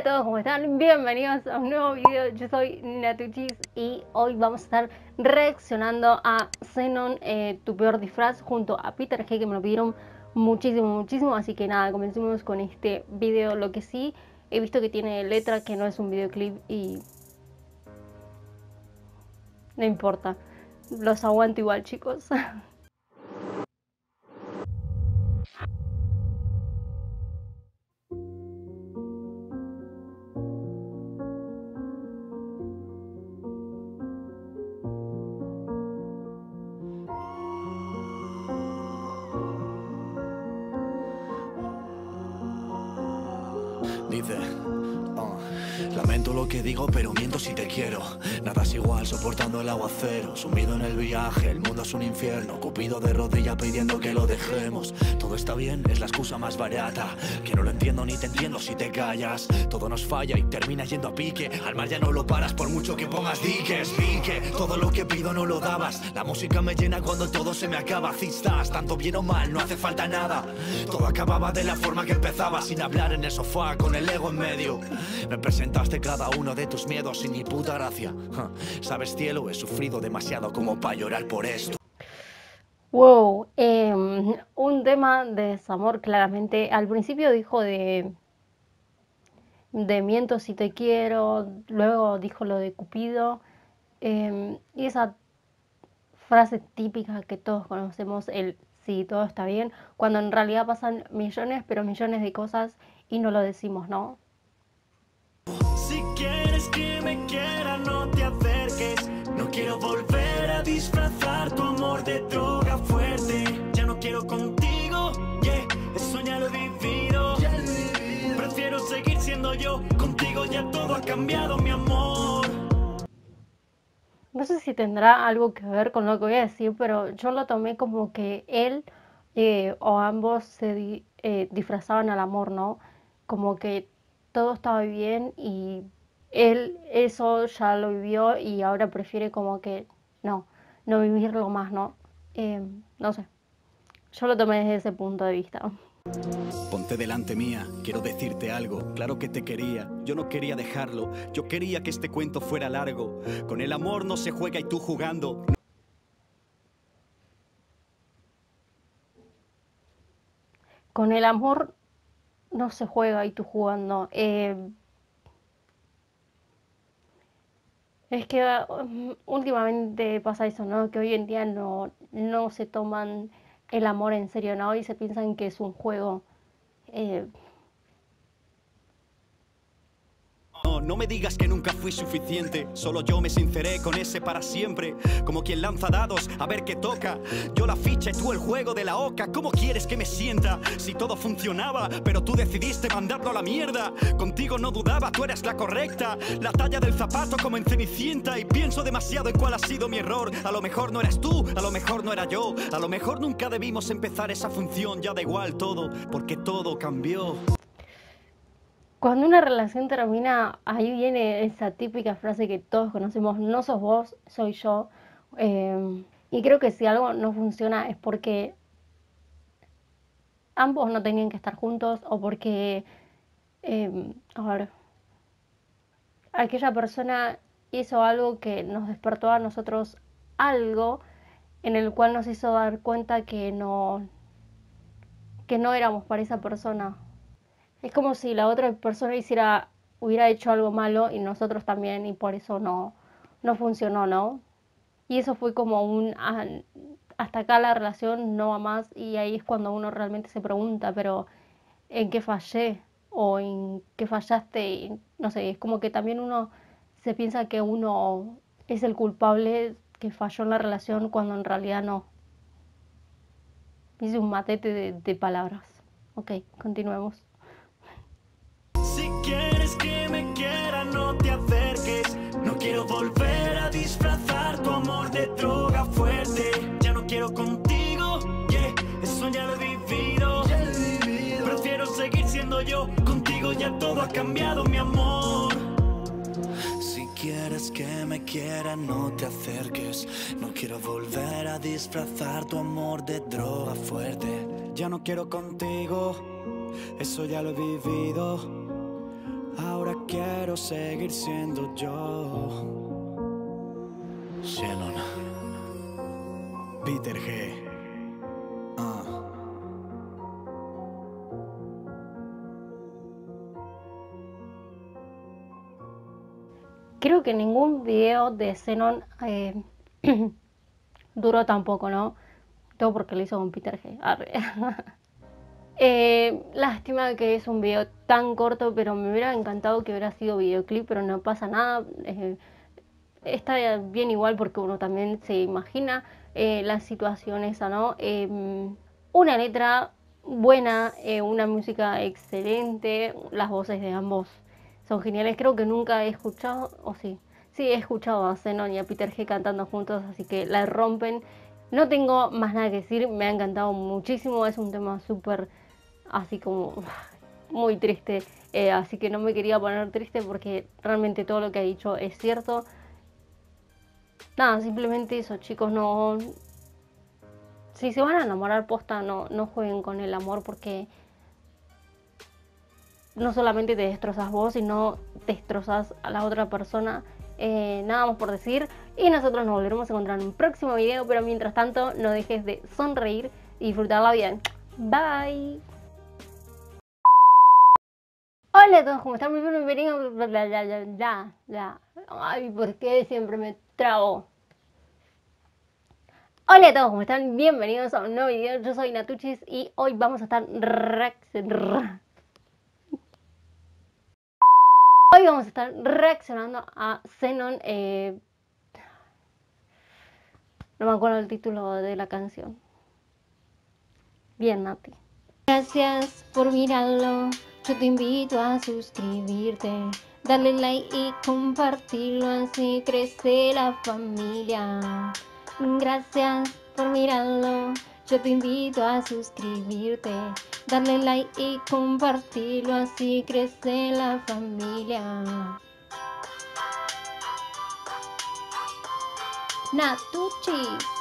A todos, ¿cómo están? Bienvenidos a un nuevo video. Yo soy Natuchis y hoy vamos a estar reaccionando a Xenon, eh, tu peor disfraz, junto a Peter G, que me lo pidieron muchísimo, muchísimo. Así que nada, comencemos con este video. Lo que sí, he visto que tiene letra, que no es un videoclip y... No importa, los aguanto igual, chicos. There. Lamento lo que digo, pero miento si te quiero. Nada es igual soportando el aguacero. Sumido en el viaje, el mundo es un infierno. Cupido de rodilla pidiendo que lo dejemos. Todo está bien, es la excusa más barata. Que no lo entiendo ni te entiendo si te callas. Todo nos falla y termina yendo a pique. Al mar ya no lo paras por mucho que pongas diques. Vi que todo lo que pido no lo dabas. La música me llena cuando todo se me acaba. Si estás tanto bien o mal, no hace falta nada. Todo acababa de la forma que empezaba, sin hablar en el sofá con el ego en medio. Me presentaste cada uno de tus miedos sin ni puta gracia. Sabes, cielo, he sufrido demasiado como para llorar por esto. Wow, em, un tema de desamor claramente. Al principio dijo de, de miento si te quiero, luego dijo lo de Cupido. em, y esa frase típica que todos conocemos, el sí, todo está bien, cuando en realidad pasan millones, pero millones de cosas y no lo decimos, ¿no? Si quieres que me quiera, no te acerques. No quiero volver a disfrazar tu amor de droga fuerte. Ya no quiero contigo, yeah, eso ya lo he vivido. Prefiero seguir siendo yo, contigo ya todo ha cambiado, mi amor. No sé si tendrá algo que ver con lo que voy a decir, pero yo lo tomé como que él eh, o ambos se di- eh, disfrazaban al amor, ¿no? Como que todo estaba bien y él eso ya lo vivió y ahora prefiere como que no, no vivirlo más, ¿no? Eh, no sé, yo lo tomé desde ese punto de vista. Ponte delante mía, quiero decirte algo. Claro que te quería, yo no quería dejarlo. Yo quería que este cuento fuera largo. Con el amor no se juega y tú jugando. Con el amor no se juega y tú jugando. Eh, Es que um, últimamente pasa eso, ¿no? Que hoy en día no, no se toman el amor en serio, ¿no? Y se piensan que es un juego. Eh, No, me digas que nunca fui suficiente. Solo yo me sinceré con ese para siempre. Como quien lanza dados a ver qué toca. Yo la ficha y tú el juego de la oca. ¿Cómo quieres que me sienta? Si todo funcionaba, pero tú decidiste mandarlo a la mierda. Contigo no dudaba, tú eres la correcta. La talla del zapato como en Cenicienta. Y pienso demasiado en cuál ha sido mi error. A lo mejor no eras tú, a lo mejor no era yo. A lo mejor nunca debimos empezar esa función. Ya da igual todo, porque todo cambió. Cuando una relación termina, ahí viene esa típica frase que todos conocemos, no sos vos, soy yo. Eh, y creo que si algo no funciona es porque ambos no tenían que estar juntos o porque, eh, a ver, aquella persona hizo algo que nos despertó a nosotros algo en el cual nos hizo dar cuenta que no, que no éramos para esa persona. Es como si la otra persona hiciera, hubiera hecho algo malo y nosotros también y por eso no, no funcionó, ¿no? Y eso fue como un, ah, hasta acá la relación no va más y ahí es cuando uno realmente se pregunta, pero ¿en qué fallé? O en qué fallaste, no sé, es como que también uno se piensa que uno es el culpable que falló en la relación cuando en realidad no. Hice un matete de, de palabras. Ok, continuemos. De droga fuerte. Ya no quiero contigo, yeah, eso ya lo he vivido. Prefiero seguir siendo yo, contigo ya todo ha cambiado, mi amor. Si quieres que me quiera, no te acerques. No quiero volver a disfrazar tu amor de droga fuerte. Ya no quiero contigo, eso ya lo he vivido. Ahora quiero seguir siendo yo. Shannon. Peter G. Ah. Creo que ningún video de Xenon eh, duró tampoco, ¿no? Todo porque lo hizo con Peter G. Eh, lástima que es un video tan corto, pero me hubiera encantado que hubiera sido videoclip, pero no pasa nada. Eh, está bien igual porque uno también se imagina eh, la situación esa, ¿no? Em, una letra buena, una música excelente, las voces de ambos son geniales. Creo que nunca he escuchado, o sí, sí he escuchado a Zenon y a Peter G cantando juntos, así que la rompen. No tengo más nada que decir, me ha encantado muchísimo, es un tema súper así como muy triste, eh, así que no me quería poner triste porque realmente todo lo que ha dicho es cierto. Nada, simplemente eso, chicos, no... Si se van a enamorar posta, no, no jueguen con el amor porque no solamente te destrozas vos, sino destrozas a la otra persona. Eh, nada más por decir. Y nosotros nos volveremos a encontrar en un próximo video. Pero mientras tanto, no dejes de sonreír y disfrutarla bien. Bye. Hola a todos, ¿cómo están? Muy bienvenidos. Ya, ya, Ay, ¿por qué siempre me Hola a todos, ¿cómo están? Bienvenidos a un nuevo video. Yo soy Natuchis y hoy vamos a estar. Hoy vamos a estar reaccionando a Xenon. Eh... No me acuerdo el título de la canción. Bien, Nati. Gracias por mirarlo. Yo te invito a suscribirte, darle like y compartirlo, así crece la familia. Gracias por mirarlo. Yo te invito a suscribirte, darle like y compartirlo, así crece la familia. Natuchis.